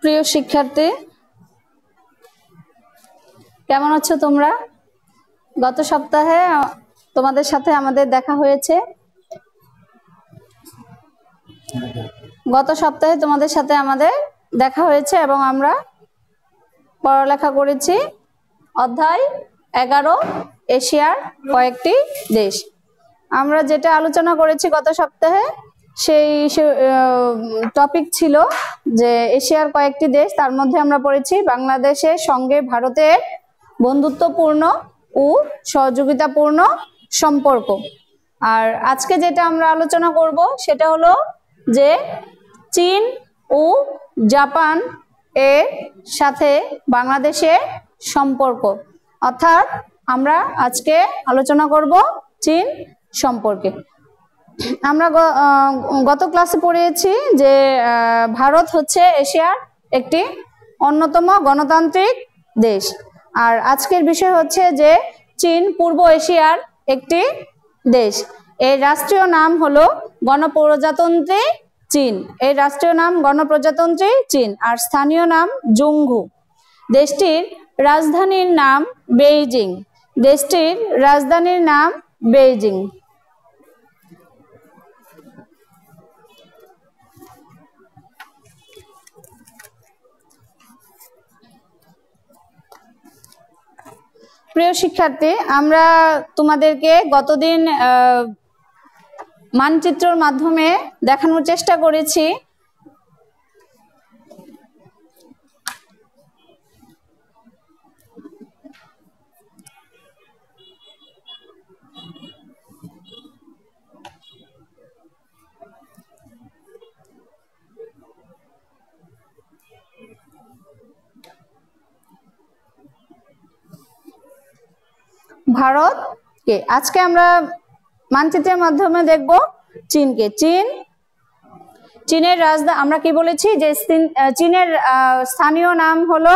প্রিয় শিক্ষার্থী, কেমন আছো তোমরা? গত সপ্তাহে তোমাদের সাথে আমাদের দেখা হয়েছে। গত সপ্তাহে তোমাদের সাথে আমাদের দেখা হয়েছে এবং আমরা পড়ালেখা করেছি অধ্যায় এগারো, এশিয়ার কয়েকটি দেশ। আমরা যেটা আলোচনা করেছি গত সপ্তাহে সেই টপিক ছিল যে এশিয়ার কয়েকটি দেশ, তার মধ্যে আমরা পড়েছি বাংলাদেশের সঙ্গে ভারতের বন্ধুত্বপূর্ণ ও সহযোগিতাপূর্ণ সম্পর্ক। আর আজকে যেটা আমরা আলোচনা করব সেটা হলো যে চীন ও জাপান এর সাথে বাংলাদেশের সম্পর্ক। অর্থাৎ আমরা আজকে আলোচনা করব চীন সম্পর্কে। আমরা গত ক্লাসে পড়িয়েছি যে ভারত হচ্ছে এশিয়ার একটি অন্যতম গণতান্ত্রিক দেশ। আর আজকের বিষয় হচ্ছে যে, চীন পূর্ব এশিয়ার একটি দেশ। এর রাষ্ট্রীয় নাম হলো গণপ্রজাতন্ত্রী চীন। এর রাষ্ট্রীয় নাম গণপ্রজাতন্ত্রী চীন। আর স্থানীয় নাম জুংঘু। দেশটির রাজধানীর নাম বেইজিং। দেশটির রাজধানীর নাম বেইজিং। প্রিয় শিক্ষার্থী আমরা তোমাদেরকে গতদিন মানচিত্রর মাধ্যমে দেখানোর চেষ্টা করেছি। ভারতকে আজকে আমরা মানচিত্রের মাধ্যমে দেখব চীনকে। চীন, চীনের রাজধানী আমরা কি বলেছি যে চীনের স্থানীয় নাম হলো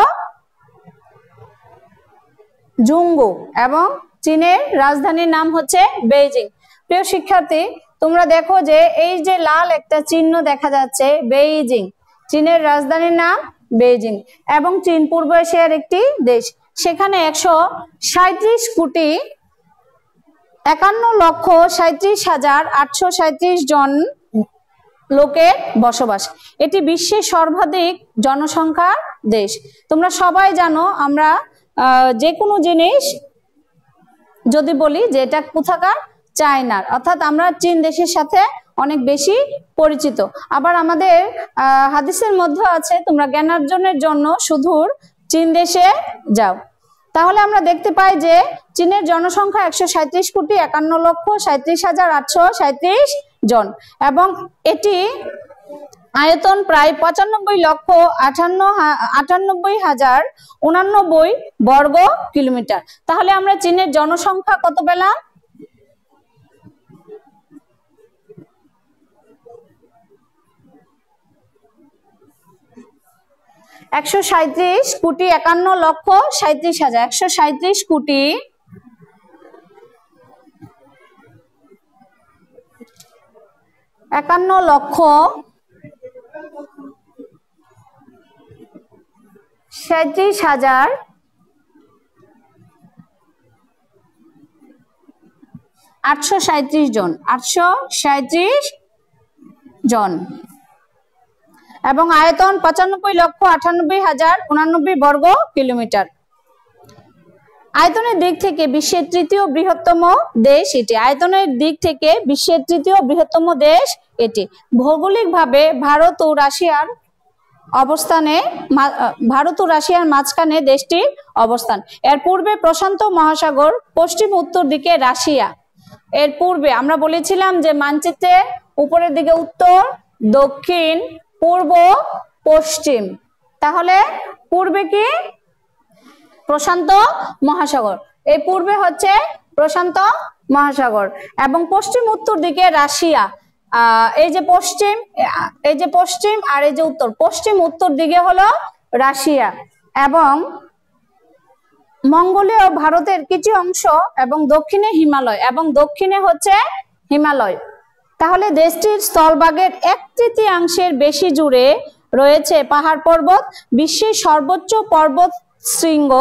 জুঙ্গু এবং চীনের রাজধানীর নাম হচ্ছে বেইজিং। প্রিয় শিক্ষার্থী, তোমরা দেখো যে এই যে লাল একটা চিহ্ন দেখা যাচ্ছে, বেইজিং। চীনের রাজধানীর নাম বেইজিং এবং চীন পূর্ব এশিয়ার একটি দেশ। সেখানে একশো সাঁত্রিশ কোটি একান্ন লক্ষ সাঁত্রিশ হাজার আটশো সাঁত্রিশ জন লোকের বসবাস। এটি বিশ্বের সর্বাধিক জনসংখ্যার দেশ। তোমরা সবাই জানো আমরা যে কোনো জিনিস যদি বলি যে এটা কোথাকার? চায়নার। অর্থাৎ আমরা চীন দেশের সাথে অনেক বেশি পরিচিত। আবার আমাদের হাদিসের মধ্যে আছে, তোমরা জ্ঞানার্জনের জন্য শুধুর চীন দেশে যাও। তাহলে আমরা দেখতে পাই যে চীনের জনসংখ্যা একশো কোটি একান্ন লক্ষ সাঁত্রিশ হাজার আটশো সাঁত্রিশ জন এবং এটি আয়তন প্রায় পঁচানব্বই লক্ষ আটান্ন আটানব্বই হাজার উনানব্বই বর্গ কিলোমিটার। তাহলে আমরা চীনের জনসংখ্যা কত পেলাম? একশো সাঁত্রিশ কোটি একান্ন লক্ষ সাঁত্রিশ হাজার। একশো সাঁত্রিশ কোটি একান্ন লক্ষ সাঁত্রিশ হাজার। আটশো সাঁত্রিশ জন। আটশো সাঁত্রিশ জন। এবং আয়তন পঁচানব্বই লক্ষ আটানব্বই হাজার উনানব্বই বর্গ কিলোমিটার। আয়তনের দিক থেকে বিশ্বের তৃতীয় বৃহত্তম দেশ এটি। আয়তনের দিক থেকে বিশ্বের তৃতীয় বৃহত্তম দেশ এটি। ভৌগোলিকভাবে ভারত ও রাশিয়ার অবস্থানে ভারত ও রাশিয়ার মাঝখানে দেশটির অবস্থান। এর পূর্বে প্রশান্ত মহাসাগর, পশ্চিম উত্তর দিকে রাশিয়া। এর পূর্বে আমরা বলেছিলাম যে মানচিত্রের উপরের দিকে উত্তর, দক্ষিণ পূর্ব, পশ্চিম। তাহলে পূর্বে কি? প্রশান্ত মহাসাগর। এই পূর্বে হচ্ছে প্রশান্ত মহাসাগর এবং পশ্চিম উত্তর দিকে রাশিয়া। এই যে পশ্চিম, এই যে পশ্চিম আর এই যে উত্তর। পশ্চিম উত্তর দিকে হলো রাশিয়া এবং মঙ্গোলীয় ভারতের কিছু অংশ এবং দক্ষিণে হিমালয় এবং দক্ষিণে হচ্ছে হিমালয়। তাহলে দেশটির স্থলভাগের এক তৃতীয়াংশের বেশি জুড়ে রয়েছে পাহাড় পর্বত, বিশ্বের সর্বোচ্চ পর্বত শৃঙ্গ,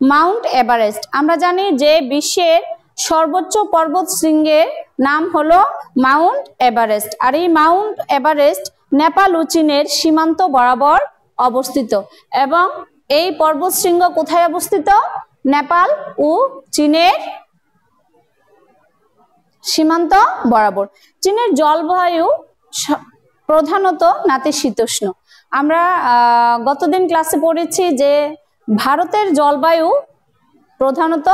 মাউন্ট এভারেস্ট। আমরা জানি যে বিশ্বের সর্বোচ্চ পর্বত শৃঙ্গের নাম হলো মাউন্ট এভারেস্ট। আর এই মাউন্ট এভারেস্ট নেপাল ও চীনের সীমান্ত বরাবর অবস্থিত। এবং এই পর্বত শৃঙ্গ কোথায় অবস্থিত? নেপাল ও চীনের সীমান্ত বরাবর। চীনের জলবায়ু প্রধানত নাতিশীতোষ্ণ আমরা গতদিন ক্লাসে পড়েছি যে ভারতের জলবায়ু প্রধানত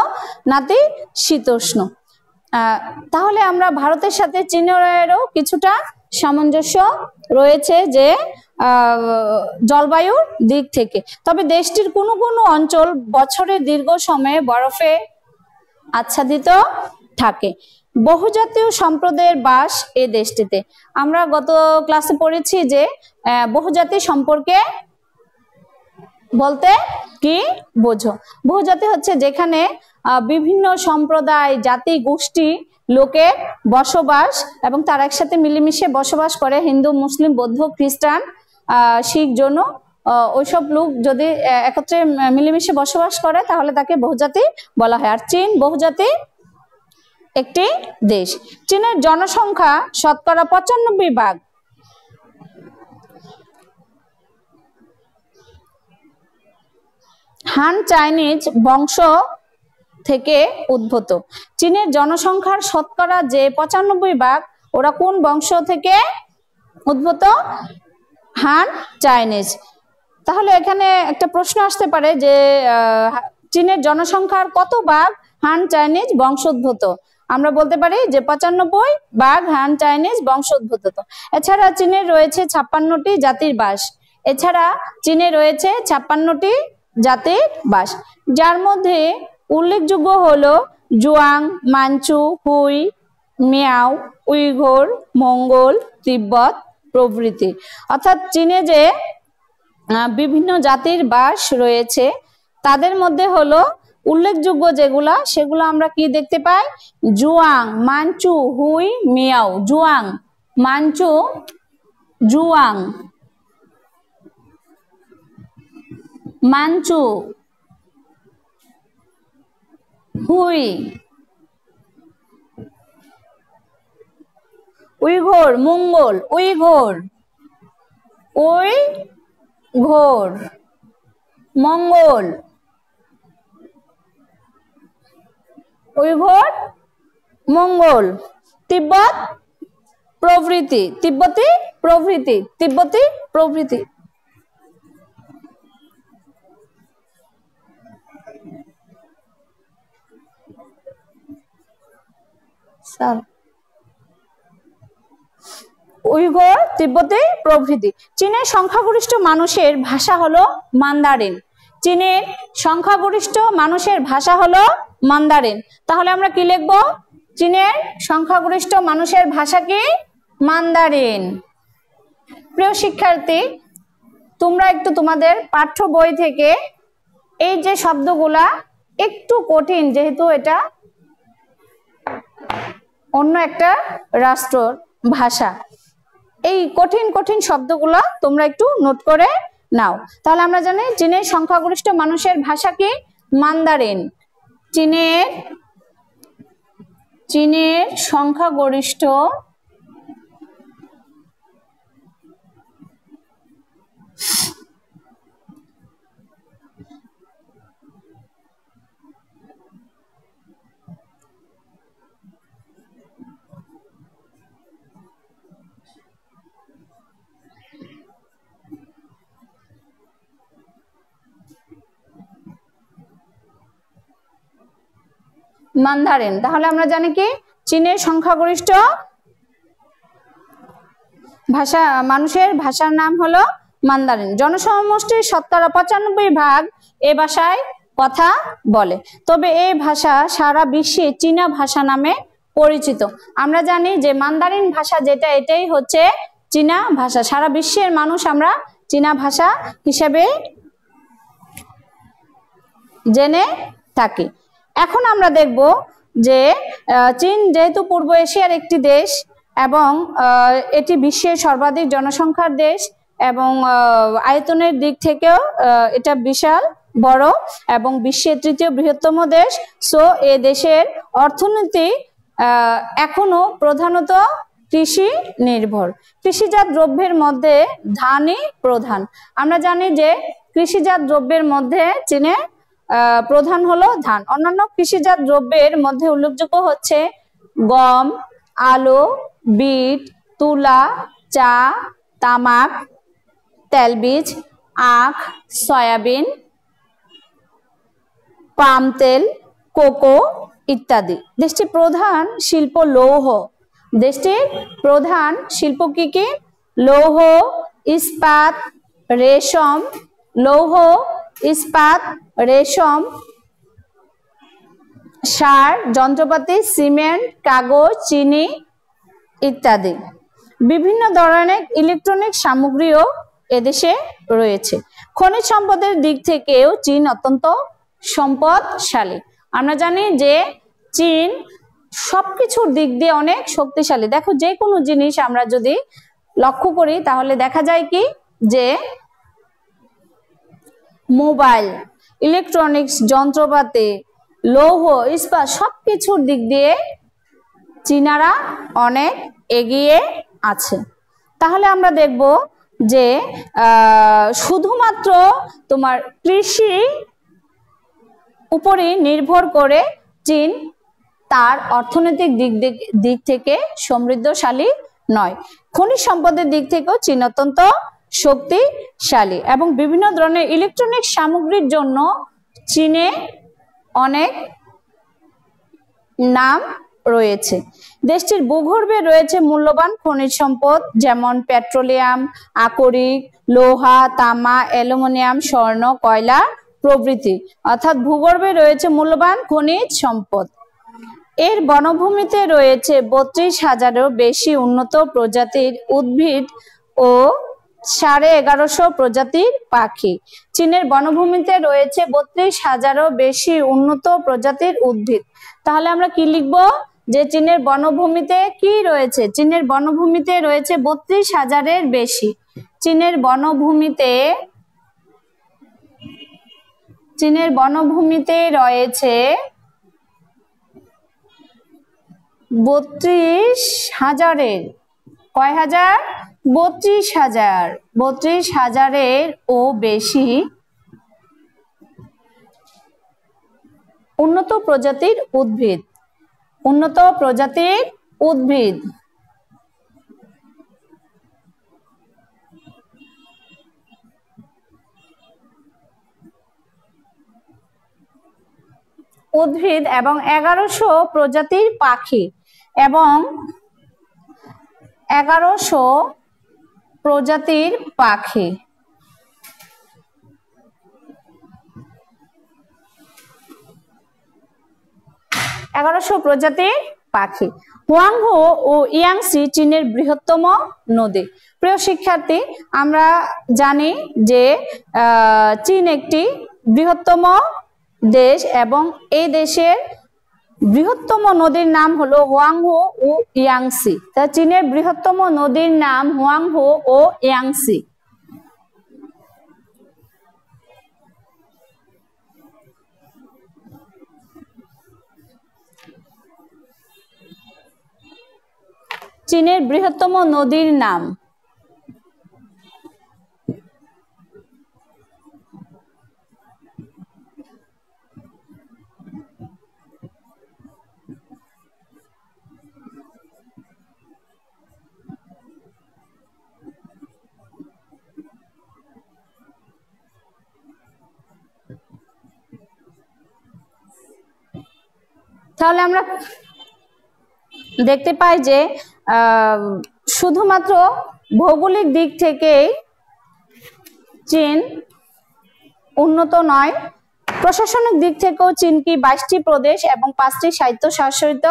নাতি শীতোষ্ণ। তাহলে আমরা ভারতের সাথে চীনেরও কিছুটা সামঞ্জস্য রয়েছে যে জলবায়ুর দিক থেকে। তবে দেশটির কোনো কোনো অঞ্চল বছরের দীর্ঘ সময়ে বরফে আচ্ছাদিত থাকে। বহুজাতীয় সম্প্রদায়ের বাস এ দেশটিতে। আমরা গত ক্লাসে পড়েছি যে বহুজাতি সম্পর্কে বলতে কি বোঝো? বহুজাতি হচ্ছে যেখানে বিভিন্ন সম্প্রদায়, জাতি, গোষ্ঠী লোকের বসবাস এবং তারা একসাথে মিলেমিশে বসবাস করে। হিন্দু, মুসলিম, বৌদ্ধ, খ্রিস্টান শিখ জন্য ওইসব লোক যদি একত্রে মিলেমিশে বসবাস করে, তাহলে তাকে বহুজাতি বলা হয়। আর চীন বহুজাতি একটি দেশ। চীনের জনসংখ্যা শতকরা পঁচানব্বই ভাগ। হান চাইনিজ বংশ থেকে উদ্ভূত। চীনের জনসংখ্যার শতকরা যে পঁচানব্বই ভাগ, ওরা কোন বংশ থেকে উদ্ভূত? Han Chinese. তাহলে এখানে একটা প্রশ্ন আসতে পারে যে চীনের জনসংখ্যার কত ভাগ হান চাইনিজ বংশোদ্ভূত? আমরা বলতে পারি যে পঁচানব্বই বাঘ, হান, চাইনিজ বংশোদ্ভূত। এছাড়া চীনে রয়েছে ছাপ্পান্নটি জাতির বাস। এছাড়া চীনে রয়েছে ছাপ্পান্নটি জাতির বাস। যার মধ্যে উল্লেখযোগ্য হলো জুয়াং, মাঞ্চু, হুই, মিয়াও, উইঘোর, মঙ্গল, তিব্বত প্রভৃতি। অর্থাৎ চীনে যে বিভিন্ন জাতির বাস রয়েছে, তাদের মধ্যে হলো উল্লেখযোগ্য যেগুলা, সেগুলো আমরা কি দেখতে পাই? Zhuang Manchu Hui, Miao. Zhuang Manchu Zhuang Manchu Hui, Uyghur, Mongol, Uyghur Uyghur Mongol উইঘোর মঙ্গল, তিব্বত প্রভৃতি। তিব্বতী প্রভৃতি তিব্বতী প্রভৃতি। উইঘর, তিব্বতী প্রভৃতি। চীনের সংখ্যাগরিষ্ঠ মানুষের ভাষা হলো মান্দারিন। চীনের সংখ্যাগরিষ্ঠ মানুষের ভাষা হলো মান্দারিন। তাহলে আমরা কি লিখব? চীনের সংখ্যাগরিষ্ঠ মানুষের ভাষা কি? মান্দারিন। প্রিয় শিক্ষার্থী, তোমরা একটু তোমাদের পাঠ্য বই থেকে এই যে শব্দগুলা একটু কঠিন, যেহেতু এটা অন্য একটা রাষ্ট্রর ভাষা। এই কঠিন কঠিন শব্দগুলা তোমরা একটু নোট করে নাও। তাহলে আমরা জানি চীনের সংখ্যাগরিষ্ঠ মানুষের ভাষা কি? মান্দারিন। চীনের চীনের সংখ্যাগরিষ্ঠ মান্ধারেন তাহলে আমরা জানি কি? চীনের সংখ্যাগরিষ্ঠ ভাষা, মানুষের ভাষার নাম হলো মান্দারিন। জনসমষ্টির শতকরা পঁচানব্বই ভাগ এ ভাষায় কথা বলে। তবে এই ভাষা সারা বিশ্বে চীনা ভাষা নামে পরিচিত। আমরা জানি যে মান্দারিন ভাষা যেটা, এটাই হচ্ছে চীনা ভাষা। সারা বিশ্বের মানুষ আমরা চীনা ভাষা হিসেবে জেনে থাকি। এখন আমরা দেখব যে চীন যেহেতু পূর্ব এশিয়ার একটি দেশ এবং এটি বিশ্বের সর্বাধিক জনসংখ্যার দেশ এবং আয়তনের দিক থেকেও এটা বিশাল, বড় এবং বিশ্বের তৃতীয় বৃহত্তম দেশ। সো এ দেশের অর্থনীতি এখনও প্রধানত কৃষি নির্ভর। কৃষিজাত দ্রব্যের মধ্যে ধানই প্রধান। আমরা জানি যে, কৃষিজাত দ্রব্যের মধ্যে চীনে প্রধান হলো ধান। অন্যান্য কৃষিজাত দ্রব্যের মধ্যে উল্লেখযোগ্য হচ্ছে গম, আলু, বিট, তুলা, চা, তামাক, তেলবীজ, আখ, সয়াবিন, পাম তেল, কোকো ইত্যাদি। দেশটির প্রধান শিল্প লৌহ। দেশটির প্রধান শিল্প কি কি? লৌহ, ইস্পাত, রেশম, লৌহ ইস্পাত, রেশম, সার, যন্ত্রপাতি, সিমেন্ট, কাগজ, চিনি ইত্যাদি। বিভিন্ন ধরনের ইলেকট্রনিক সামগ্রীও এদেশে রয়েছে। খনিজ সম্পদের দিক থেকেও চীন অত্যন্ত সম্পদশালী। আমরা জানি যে চীন সবকিছুর দিক দিয়ে অনেক শক্তিশালী। দেখো যে কোনো জিনিস আমরা যদি লক্ষ্য করি, তাহলে দেখা যায় কি? যে মোবাইল ইলেকট্রনিক্স যন্ত্রপাতি, লৌহ, ইস্পাত সব কিছুর দিক দিয়ে চীনারা অনেক এগিয়ে আছে। তাহলে আমরা দেখব যে শুধুমাত্র তোমার কৃষি উপরে নির্ভর করে চীন তার অর্থনৈতিক দিক দিক থেকে সমৃদ্ধশালী নয়। খনিজ সম্পদের দিক থেকেও চীন অত্যন্ত শক্তিশালী এবং বিভিন্ন ধরনের ইলেকট্রনিক সামগ্রীর জন্য চীনে অনেক নাম রয়েছে। দেশটির ভূগর্ভে রয়েছে মূল্যবান খনিজ সম্পদ যেমন পেট্রোলিয়াম, আকরিক, লোহা, তামা, অ্যালুমিনিয়াম, স্বর্ণ, কয়লা প্রভৃতি। অর্থাৎ ভূগর্ভে রয়েছে মূল্যবান খনিজ সম্পদ। এর বনভূমিতে রয়েছে বত্রিশ হাজারেরও বেশি উন্নত প্রজাতির উদ্ভিদ ও সাড়ে এগারোশো প্রজাতির পাখি। চীনের বনভূমিতে রয়েছে বত্রিশ হাজারও বেশি উন্নত প্রজাতির উদ্ভিদ। তাহলে আমরা কি লিখব? যে চীনের বনভূমিতে কি রয়েছে? চীনের বনভূমিতে রয়েছে বত্রিশ হাজারের বেশি। চীনের বনভূমিতে চীনের বনভূমিতে রয়েছে বত্রিশ হাজারের। কয় হাজার? বত্রিশ হাজার, বত্রিশ হাজারের ও বেশি উন্নত প্রজাতির উদ্ভিদ। উন্নত প্রজাতির উদ্ভিদ। উদ্ভিদ এবং এগারোশো প্রজাতির পাখি এবং এগারোশো প্রজাতির পাখি। এগারোশো প্রজাতির পাখি। হুয়াংহো ও ইয়াংসি চীনের বৃহত্তম নদী। প্রিয় শিক্ষার্থী, আমরা জানি যে চীন একটি বৃহত্তম দেশ এবং এই দেশের বৃহত্তম নদীর নাম হলো হুয়াংহো ও ইয়াংসি। তা চীনের বৃহত্তম নদীর নাম হুয়াংহো ও ইয়াংসি। চীনের বৃহত্তম নদীর নাম তাহলে আমরা দেখতে পাই যে শুধুমাত্র ভৌগোলিক দিক থেকেই চীন উন্নত নয়, প্রশাসনিক দিক থেকেও চীনকে বাইশটি প্রদেশ এবং পাঁচটি স্বায়ত্তশাসিত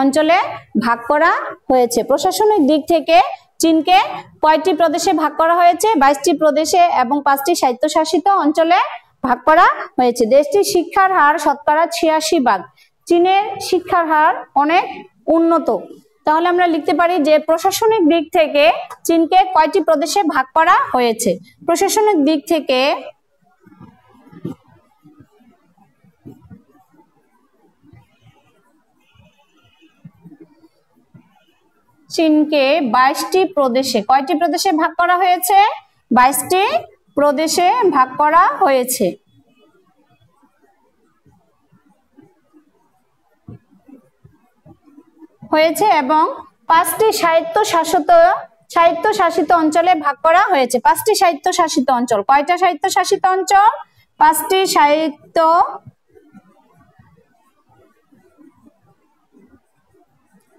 অঞ্চলে ভাগ করা হয়েছে। প্রশাসনিক দিক থেকে চীনকে কয়টি প্রদেশে ভাগ করা হয়েছে? বাইশটি প্রদেশে এবং পাঁচটি স্বায়ত্তশাসিত অঞ্চলে ভাগ করা হয়েছে। দেশটির শিক্ষার হার শতকরা ছিয়াশি ভাগ। চীনের শিক্ষার হার অনেক উন্নত। তাহলে আমরা লিখতে পারি যে প্রশাসনিক দিক থেকে চীনকে কয়টি প্রদেশে ভাগ করা হয়েছে? প্রশাসনিক দিক থেকে চীনকে বাইশটি প্রদেশে, কয়টি প্রদেশে ভাগ করা হয়েছে? বাইশটি প্রদেশে ভাগ করা হয়েছে। হয়েছে এবং পাঁচটি সাহিত্য শাসিত সাহিত্য শাসিত অঞ্চলে ভাগ করা হয়েছে। পাঁচটি সাহিত্য শাসিত অঞ্চল। কয়টা সাহিত্য শাসিত অঞ্চল? পাঁচটি সাহিত্য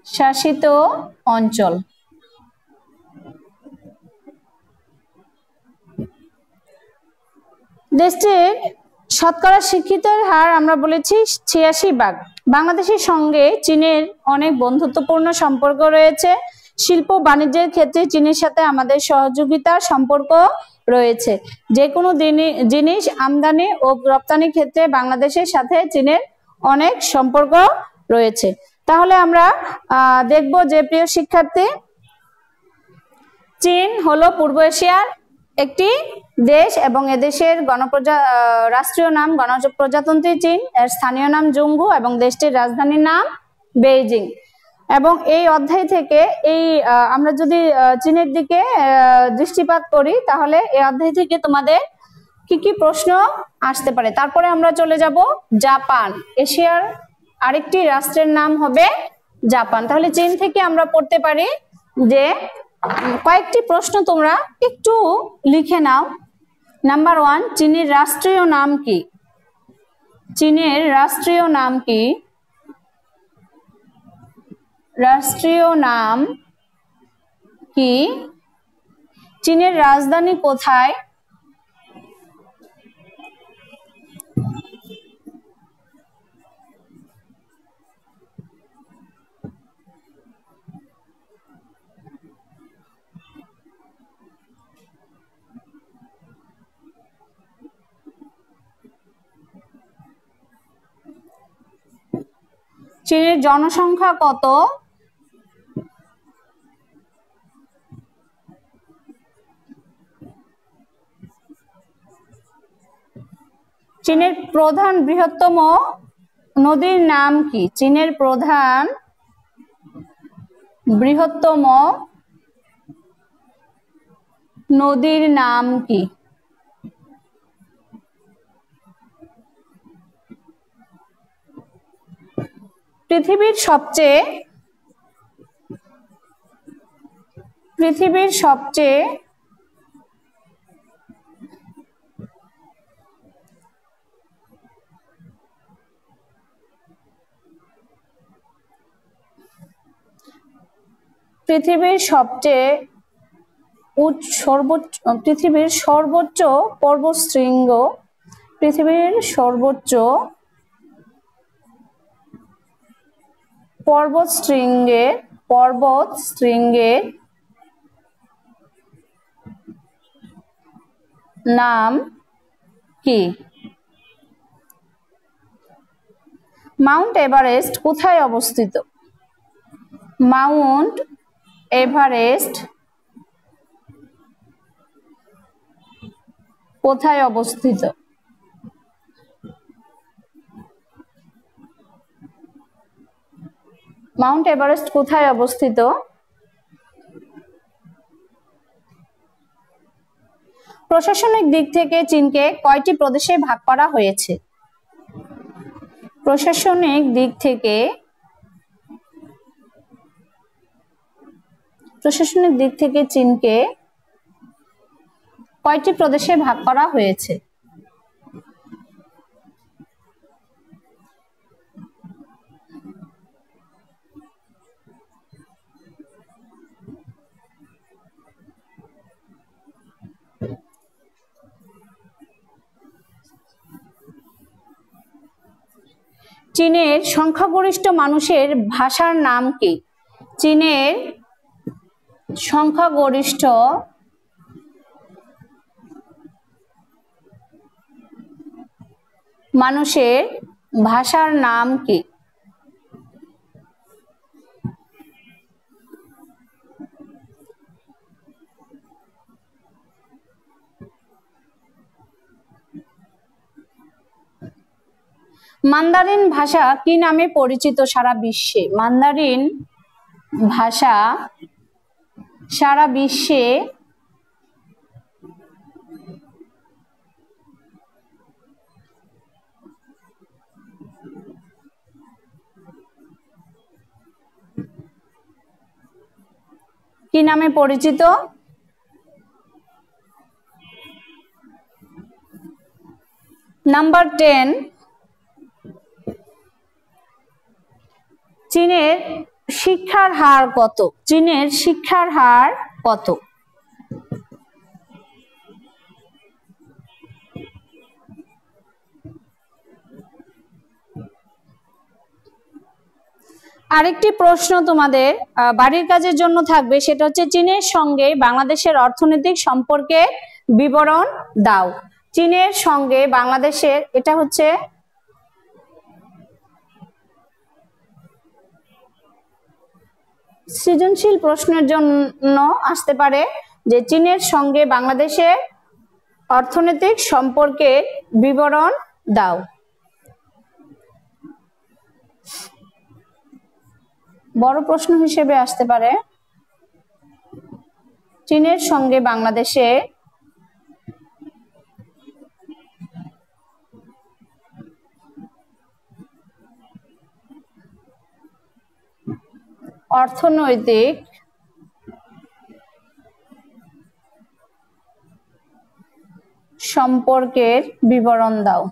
শাসিত অঞ্চল। দেশটির শতকরা শিক্ষিতের হার আমরা বলেছি ছিয়াশি ভাগ। বাংলাদেশের সঙ্গে চীনের অনেক বন্ধুত্বপূর্ণ সম্পর্ক রয়েছে। শিল্প বাণিজ্যের ক্ষেত্রে চীনের সাথে আমাদের সহযোগিতার সম্পর্ক রয়েছে। যে কোনো জিনিস, আমদানি ও রপ্তানির ক্ষেত্রে বাংলাদেশের সাথে চীনের অনেক সম্পর্ক রয়েছে। তাহলে আমরা দেখব যে প্রিয় শিক্ষার্থী, চীন হলো পূর্ব এশিয়ার একটি দেশ এবং এদেশের গণপ্রজা রাষ্ট্রীয় নাম গণপ্রজাতন্ত্রী চীন, এর স্থানীয় নাম জুঙ্গু এবং দেশটির রাজধানীর নাম বেইজিং। এবং এই অধ্যায় থেকে এই আমরা যদি চীনের দিকে দৃষ্টিপাত করি, তাহলে এই অধ্যায় থেকে তোমাদের কি কি প্রশ্ন আসতে পারে। তারপরে আমরা চলে যাব জাপান। এশিয়ার আরেকটি রাষ্ট্রের নাম হবে জাপান। তাহলে চীন থেকে আমরা পড়তে পারি যে কয়েকটি প্রশ্ন তোমরা একটু লিখে নাও। নাম্বার ওয়ান চীনের রাষ্ট্রীয় নাম কি? চীনের রাষ্ট্রীয় নাম কি? রাষ্ট্রীয় নাম কি? চীনের রাজধানী কোথায়? চীনের জনসংখ্যা কত? চীনের প্রধান বৃহত্তম নদীর নাম কি? চীনের প্রধান বৃহত্তম নদীর নাম কি? পৃথিবীর সবচেয়ে পৃথিবীর সবচেয়ে পৃথিবীর সবচেয়ে উচ্চ সর্বোচ্চ পৃথিবীর সর্বোচ্চ পর্বশৃঙ্গ পৃথিবীর সর্বোচ্চ পর্বত শৃঙ্গের পর্বত শৃঙ্গে নাম কি? মাউন্ট এভারেস্ট কোথায় অবস্থিত? মাউন্ট এভারেস্ট কোথায় অবস্থিত? মাউন্ট এভারেস্ট কোথায় অবস্থিত? প্রশাসনিক দিক থেকে চীনকে কয়টি প্রদেশে ভাগ করা হয়েছে? প্রশাসনিক দিক থেকে প্রশাসনিক দিক থেকে চীনকে কয়টি প্রদেশে ভাগ করা হয়েছে? চীনের সংখ্যাগরিষ্ঠ মানুষের ভাষার নাম কি? চীনের সংখ্যাগরিষ্ঠ মানুষের ভাষার নাম কি? মান্দারিন ভাষা কি নামে পরিচিত সারা বিশ্বে? মান্দারিন ভাষা সারা বিশ্বে কি নামে পরিচিত? নাম্বার টেন চীনের শিক্ষার হার কত? চীনের শিক্ষার হার কত? আরেকটি প্রশ্ন তোমাদের বাড়ির কাজের জন্য থাকবে, সেটা হচ্ছে চীনের সঙ্গে বাংলাদেশের অর্থনৈতিক সম্পর্কে বিবরণ দাও। চীনের সঙ্গে বাংলাদেশের, এটা হচ্ছে সৃজনশীল প্রশ্নের জন্য আসতে পারে যে চীনের সঙ্গে বাংলাদেশের অর্থনৈতিক সম্পর্কে বিবরণ দাও। বড় প্রশ্ন হিসেবে আসতে পারে, চীনের সঙ্গে বাংলাদেশে অর্থনৈতিক সম্পর্কের বিবরণ দাও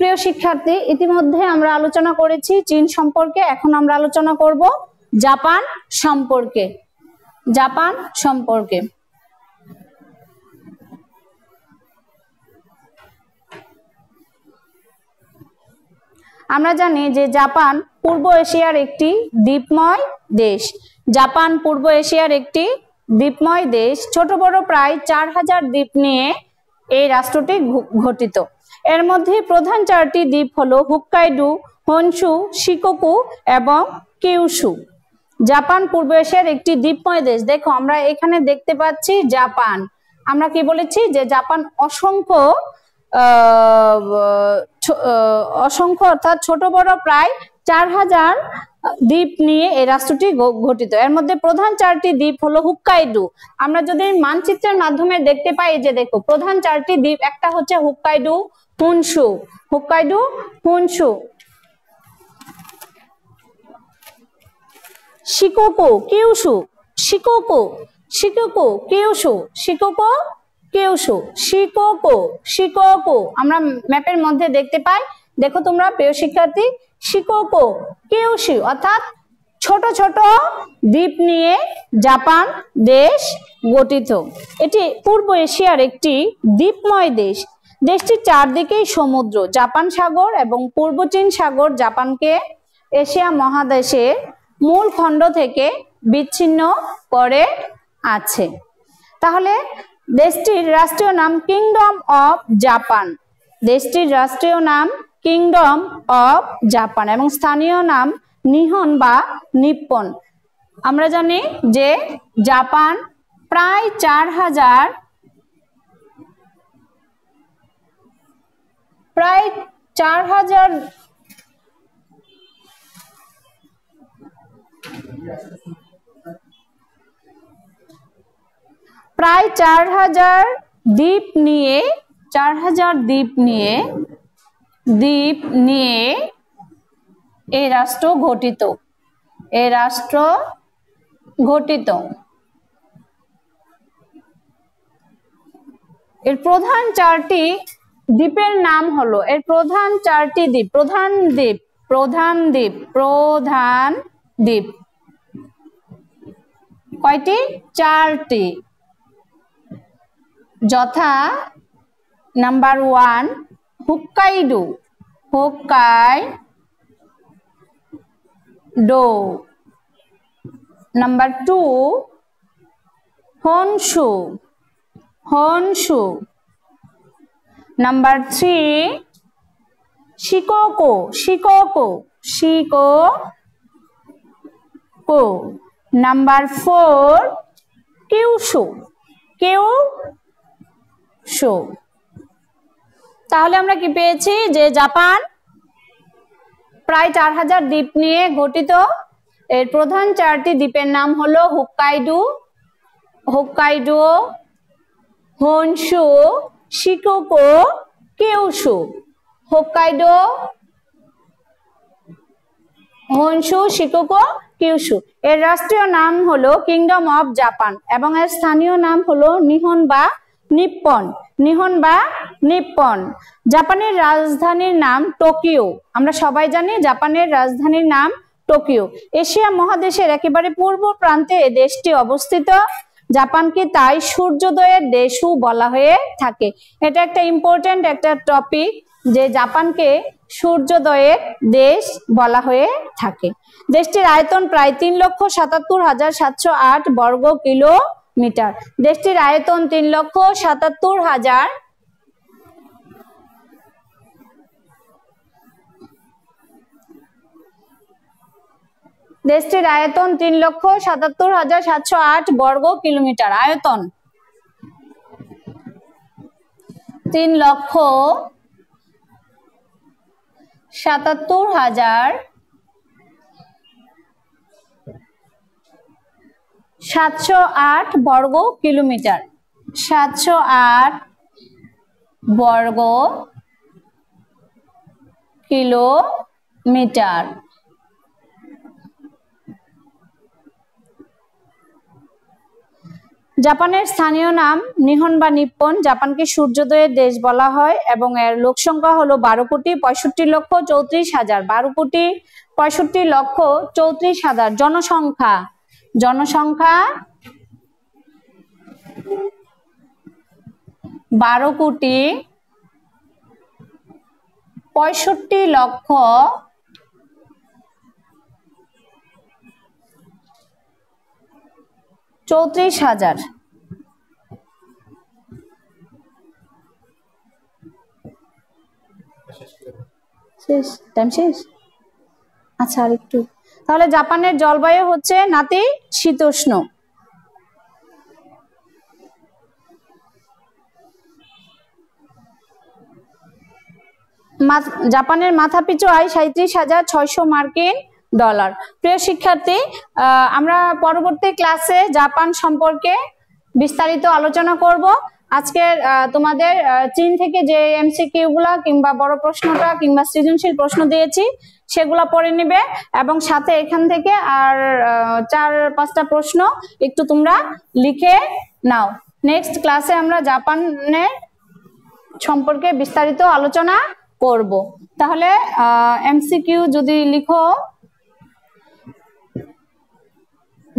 প্রিয় শিক্ষার্থী, ইতিমধ্যে আমরা আলোচনা করেছি চীন সম্পর্কে। এখন আমরা আলোচনা করব জাপান সম্পর্কে। জাপান সম্পর্কে। আমরা জানি যে জাপান পূর্ব এশিয়ার একটি দ্বীপময় দেশ। জাপান পূর্ব এশিয়ার একটি দ্বীপময় দেশ। ছোট বড় প্রায় চার হাজার দ্বীপ নিয়ে এই রাষ্ট্রটি গঠিত এর মধ্যে প্রধান চারটি দ্বীপ হলো হুক্কাইডু, হনসু, শিকোকু এবং কিউসু। জাপান পূর্ব এশিয়ার একটি দ্বীপময় দেশ। দেখো, আমরা এখানে দেখতে পাচ্ছি জাপান। আমরা কি বলেছি যে জাপান অসংখ্য অসংখ্য অর্থাৎ ছোট বড় প্রায় চার হাজার দ্বীপ নিয়ে এই রাষ্ট্রটি গঠিত। এর মধ্যে প্রধান চারটি দ্বীপ হলো হুক্কাইডু। আমরা যদি মানচিত্রের মাধ্যমে দেখতে পাই যে দেখো, প্রধান চারটি দ্বীপ, একটা হচ্ছে Hokkaido Honshu Hokkaido Honshu Shikoku, Kyushu, Shikoku Shikoku, Kyushu Shikoku Kyushu, Shikoku Shikoku. আমরা ম্যাপের মধ্যে দেখতে পাই। দেখো তোমরা, প্রিয় শিক্ষার্থী, শিকোকো, কিউসু, অর্থাৎ ছোট ছোট দ্বীপ নিয়ে জাপান দেশ গঠিত। এটি পূর্ব এশিয়ার একটি দ্বীপময় দেশ। দেশটির চারদিকেই সমুদ্র, জাপান সাগর এবং পূর্ব চীন সাগর জাপানকে এশিয়া মহাদেশে মূল খণ্ড থেকে বিচ্ছিন্ন করে আছে। তাহলে দেশটির রাষ্ট্রীয় নাম কিংডম অফ জাপান। দেশটির রাষ্ট্রীয় নাম কিংডম অফ জাপান এবং স্থানীয় নাম নিহন বা নিপ্পন। আমরা জানি যে জাপান প্রায় চার হাজার প্রায় চার হাজার প্রায় চার হাজার দ্বীপ নিয়ে, চার হাজার দ্বীপ নিয়ে দ্বীপ নিয়ে এই রাষ্ট্র গঠিত। এই রাষ্ট্র গঠিত। এর প্রধান চারটি দ্বীপের নাম হলো, এর প্রধান চারটি দ্বীপ, প্রধান দ্বীপ প্রধান দ্বীপ প্রধান দ্বীপ। কয়টি? চারটি। যথা number one, Hokkaido Hokkaido number two Honshu Honshu Shikoku Shikoku Shikoku number four Kyushu Kyushu তাহলে আমরা কি পেয়েছি? যে জাপান প্রায় চার হাজার দ্বীপ নিয়ে গঠিত। এর প্রধান চারটি দ্বীপের নাম হলো Hokkaido, Hokkaido, Honshu Shikoku Kyushu Hokkaido Honshu Shikoku Kyushu এর রাষ্ট্রীয় নাম হলো কিংডম অফ জাপান এবং এর স্থানীয় নাম হলো নিহন বা নিপ্পন। নিহন বা নিপ্পন। জাপানের রাজধানীর নাম টোকিও। আমরা সবাই জানি জাপানের রাজধানীর নাম টোকিও। এশিয়া মহাদেশের একেবারে পূর্ব প্রান্তে দেশটি অবস্থিত। জাপানকে তাই সূর্যোদয়ের দেশও বলা হয়ে থাকে। এটা একটা ইম্পর্টেন্ট একটা টপিক যে জাপানকে সূর্যোদয়ের দেশ বলা হয়ে থাকে। দেশটির আয়তন প্রায় তিন লক্ষ সাতাত্তর হাজার সাতশো আট বর্গ কিলোমিটার দেশটির আয়তন তিন লক্ষ সাতাত্তর হাজার দেশটির আয়তন তিন লক্ষ সাতাত্তর হাজার সাতশো আট বর্গ কিলোমিটার। আয়তন তিন লক্ষ সাতাত্তর হাজার সাতশো আট বর্গ কিলোমিটার। সাতশো আট বর্গ কিলোমিটার। জাপানের স্থানীয় নাম নিহন বা নিপ্পন। জাপানকে সূর্যোদয়ের দেশ বলা হয় এবং এর লোক সংখ্যা হলো বারো কোটি পঁয়ষট্টি লক্ষ চৌত্রিশ হাজার। বারো কোটি পঁয়ষট্টি লক্ষ চৌত্রিশ হাজার। জনসংখ্যা। জনসংখ্যা বারো কোটি পঁয়ষট্টি লক্ষ চৌত্রিশ হাজার। শেষ টাইম শেষ? আচ্ছা আর একটু। তাহলে জাপানের জলবায়ু হচ্ছে নাতি শীতোষ্ণ। জাপানের মাথাপিছু আয় সাঁত্রিশ হাজার ছয়শো মার্কিন। ডলার প্রিয় শিক্ষার্থী আমরা পরবর্তী ক্লাসে জাপান সম্পর্কে বিস্তারিত আলোচনা করব। আজকের তোমাদের চীন থেকে যে এমসিকিউ গুলা কিংবা বড় প্রশ্নটা কিংবা সৃজনশীল প্রশ্ন দিয়েছি, সেগুলা পড়ে নিবে এবং সাথে এখান থেকে আর চার, পাঁচটা প্রশ্ন একটু তোমরা লিখে নাও। নেক্সট ক্লাসে আমরা জাপানের সম্পর্কে বিস্তারিত আলোচনা করব। তাহলে এমসিকিউ যদি লিখো।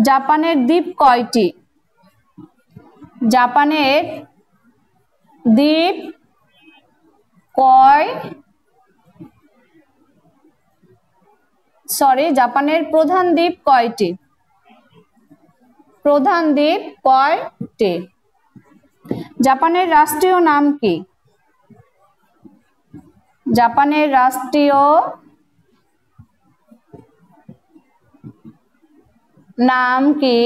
জাপানের দ্বীপ কয়টি? জাপানের দ্বীপ কয়? সরি, জাপানের প্রধান দ্বীপ কয়টি? প্রধান দ্বীপ কয়টি? জাপানের রাষ্ট্রীয় নাম কি? জাপানের রাষ্ট্রীয় নাম কি?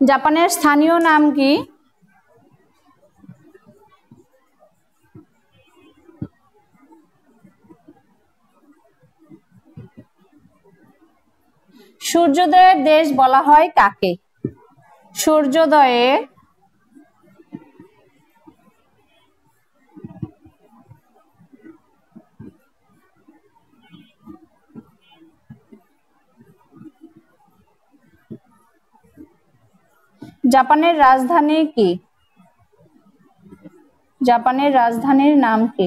জাপানের স্থানীয় নাম কি? সূর্যোদয়ের দেশ বলা হয় কাকে? সূর্যোদয়ের জাপানের রাজধানী কি? জাপানের রাজধানীর নাম কি?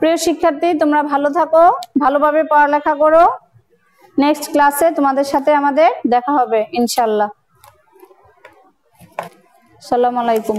প্রিয় শিক্ষার্থী, তোমরা ভালো থাকো, ভালোভাবে পড়ালেখা করো। নেক্সট ক্লাসে তোমাদের সাথে আমাদের দেখা হবে ইনশাল্লাহ সালাম আলাইকুম।